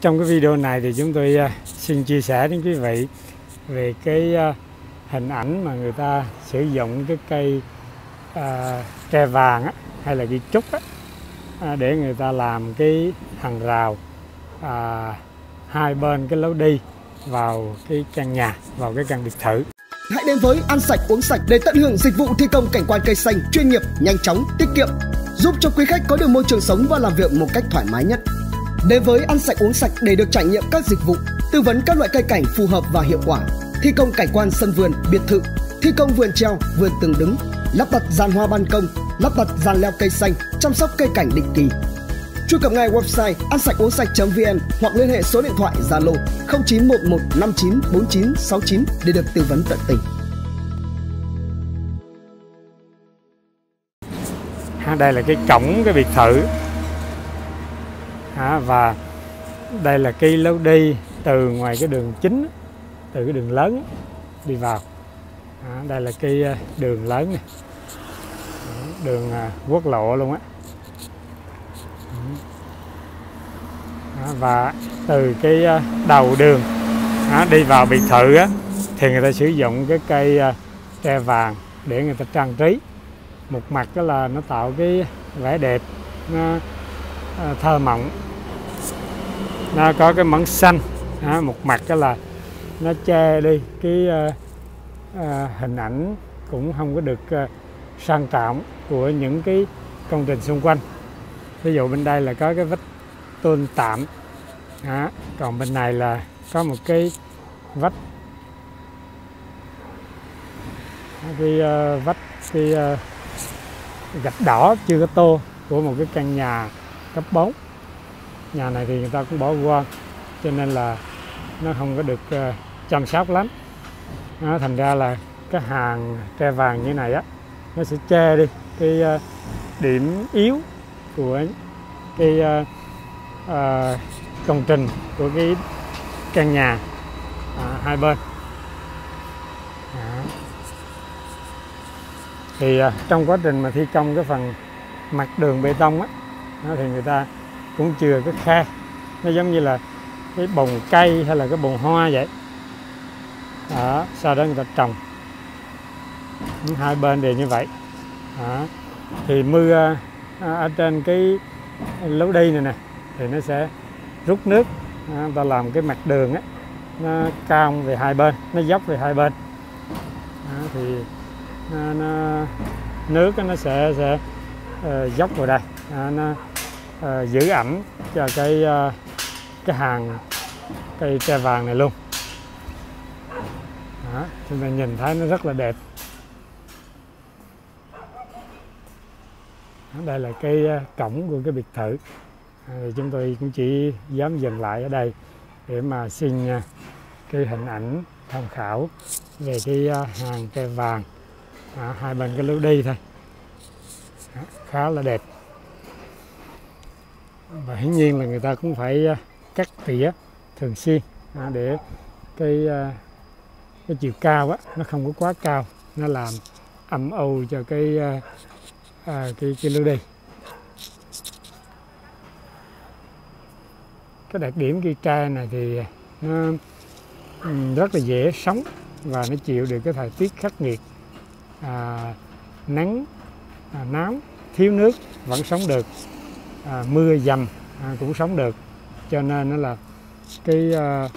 trong cái video này thì chúng tôi uh, xin chia sẻ đến quý vị về cái uh, hình ảnh mà người ta sử dụng cái cây uh, tre vàng á, hay là cây trúc á, à, để người ta làm cái hàng rào à, hai bên cái lối đi vào cái căn nhà vào cái căn biệt thự Hãy đến với Ăn Sạch Uống Sạch để tận hưởng dịch vụ thi công cảnh quan cây xanh chuyên nghiệp, nhanh chóng, tiết kiệm, giúp cho quý khách có được môi trường sống và làm việc một cách thoải mái nhất. Đến với Ăn Sạch Uống Sạch để được trải nghiệm các dịch vụ, tư vấn các loại cây cảnh phù hợp và hiệu quả, thi công cảnh quan sân vườn, biệt thự, thi công vườn treo, vườn tường đứng, lắp đặt gian hoa ban công, lắp đặt gian leo cây xanh, chăm sóc cây cảnh định kỳ. Truy cập ngay website ăn sạch uống sạch.vn hoặc liên hệ số điện thoại Zalo 0911594969 để được tư vấn tận tình. đây là cái cổng cái biệt thự à, và đây là cái lối đi từ ngoài cái đường chính từ cái đường lớn đi vào. À, đây là cái ờ, đường lớn này đường ờ, quốc lộ luôn á. Và từ cái ờ, đầu đường đó, đi vào biệt thự á, thì người ta sử dụng cái cây tre vàng để người ta trang trí. Một mặt đó là nó tạo cái vẻ đẹp nó thơ mộng nó có cái mảng xanh. Đó, một mặt đó là nó che đi cái ờ, ờ, hình ảnh cũng không có được ờ, sang trọng của những cái công trình xung quanh. Ví dụ bên đây là có cái vách tôn tạm. Đó. còn bên này là có một cái vách. Cái uh, vách cái uh, gạch đỏ chưa có tô của một cái căn nhà cấp 4 nhà này thì người ta cũng bỏ qua cho nên là nó không có được ờ, chăm sóc lắm nó thành ra là cái hàng tre vàng như này á nó sẽ che đi cái ờ, điểm yếu của cái ờ, công trình của cái căn nhà à, hai bên à. thì à, trong quá trình mà thi công cái phần mặt đường bê tông á thì người ta cũng chừa cái khe. Nó giống như là cái bồn cây hay là cái bồn hoa vậy. Đó, sau đó người ta trồng. Hai bên đều như vậy. Đó. thì mưa à, ở trên cái lối đi này nè thì nó sẽ rút nước à, ta làm cái mặt đường á nó cao về hai bên nó dốc về hai bên. Đó, thì nó, nó nước nó sẽ sẽ uh, dốc vào đây. Đó, nó uh, giữ ẩm cho cái uh, cái hàng cây tre vàng này luôn. Đó, thì mình nhìn thấy nó rất là đẹp. Đây là cái ờ, cổng của cái biệt thự. À, thì chúng tôi cũng chỉ dám dừng lại ở đây để mà xin cái hình ảnh tham khảo về cái hàng tre vàng. À, hai bên cái lối đi thôi. Đó, khá là đẹp và hiển nhiên là người ta cũng phải à, cắt tỉa thường xuyên à, để cái à, cái chiều cao á nó không có quá cao nó làm âm âu cho cái à, cái cái lưu đi. Cái đặc điểm cây tre này thì nó rất là dễ sống và nó chịu được cái thời tiết khắc nghiệt à, nắng à, nóng thiếu nước vẫn sống được à, mưa dầm à, cũng sống được. Cho nên nó là cái à,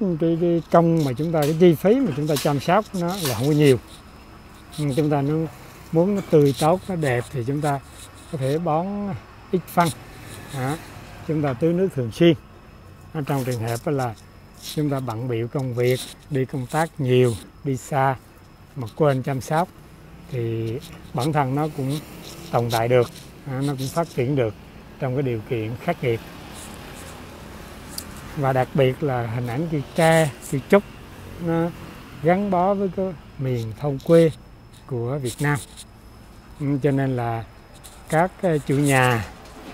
cái cái công mà chúng ta cái chi phí mà chúng ta chăm sóc nó là không có nhiều. Nhưng chúng ta nó muốn nó tươi tốt nó đẹp thì chúng ta có thể bón ít phân. À, chúng ta tưới nước thường xuyên. Ở trong trường hợp là chúng ta bận biểu công việc đi công tác nhiều đi xa mà quên chăm sóc thì bản thân nó cũng tồn tại được à, nó cũng phát triển được trong cái điều kiện khắc nghiệt. Và đặc biệt là hình ảnh cây tre cây trúc nó gắn bó với cái miền thôn quê của Việt Nam. Ừ, cho nên là các ờ, chủ nhà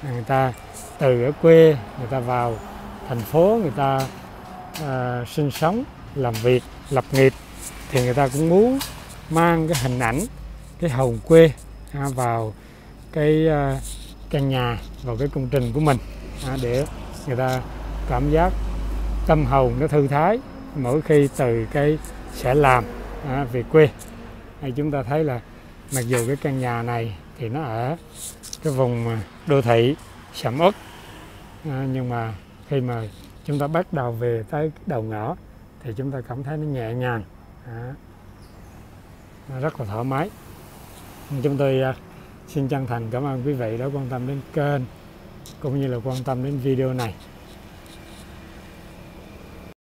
à, người ta từ ở quê người ta vào thành phố người ta uh, sinh sống làm việc lập nghiệp thì người ta cũng muốn mang cái hình ảnh cái hồn quê à, vào cái à, căn nhà vào cái công trình của mình à, để người ta cảm giác tâm hồn nó thư thái mỗi khi từ cái sẽ làm à, về quê. Hay chúng ta thấy là mặc dù cái căn nhà này thì nó ở cái vùng đô thị sầm uất nhưng mà khi mà chúng ta bắt đầu về tới đầu ngõ thì chúng ta cảm thấy nó nhẹ nhàng nó rất là thoải mái. Chúng tôi xin chân thành cảm ơn quý vị đã quan tâm đến kênh, cũng như là quan tâm đến video này.